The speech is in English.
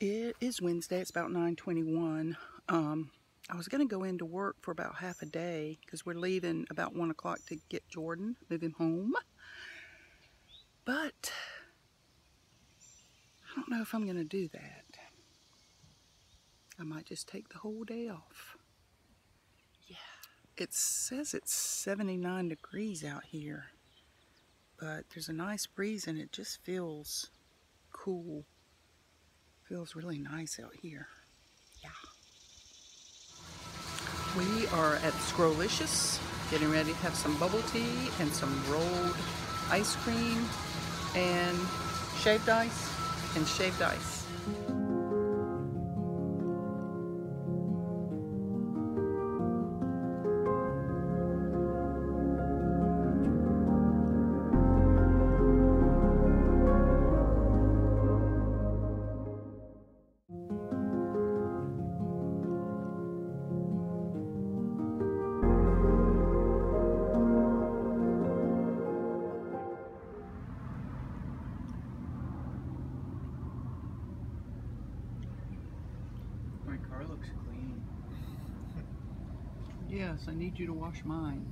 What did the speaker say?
is Wednesday. It's about 9:21. Um, I was going to go into work for about half a day because we're leaving about 1 o'clock to get Jordan, move him home. But I don't know if I'm going to do that. I might just take the whole day off. Yeah. It says it's 79 degrees out here, but there's a nice breeze and it just feels cool. Feels really nice out here. Yeah. We are at Scrolicious, getting ready to have some bubble tea and some rolled ice cream and shaved ice and shaved ice. Car looks clean. Yes, I need you to wash mine.